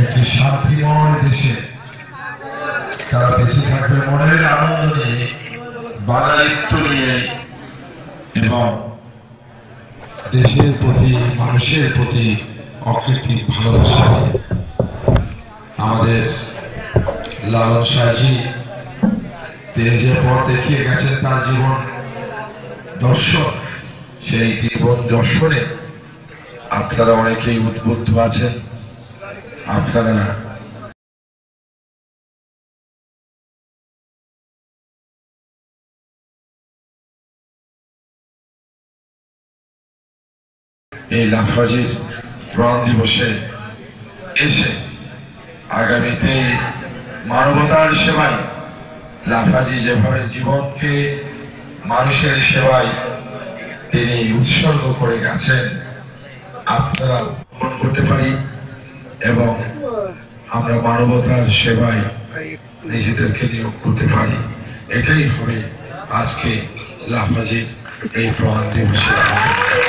একটি শান্তিময় দেশে তারা বেঁচে থাকবে মনের আনন্দ নিয়ে, বাঙালিত্ব নিয়ে এবং দেশের প্রতি, মানুষের প্রতি অকৃত্রিম ভালোবাসা নিয়ে। আমাদের লালন শাহজি তিনি যে পথ দেখিয়ে গেছেন তার জীবন দর্শন। সেই জীবন দর্শনে আপনারা অনেকেই উদ্বুদ্ধ আছেন। আপনারা এই লাফাজির প্রাণ দিবসে এসে আগামীতে মানবতার সেবায় লাফাজি যেভাবে জীবনকে মানুষের সেবায় তিনি উৎসর্গ করে গেছেন আপনারা করতে পারি এবং আমরা মানবতার সেবায় নিজেদেরকে নিয়োগ করতে পারি এটাই হবে আজকে লাফাজির এই দিবসের আনন্দ।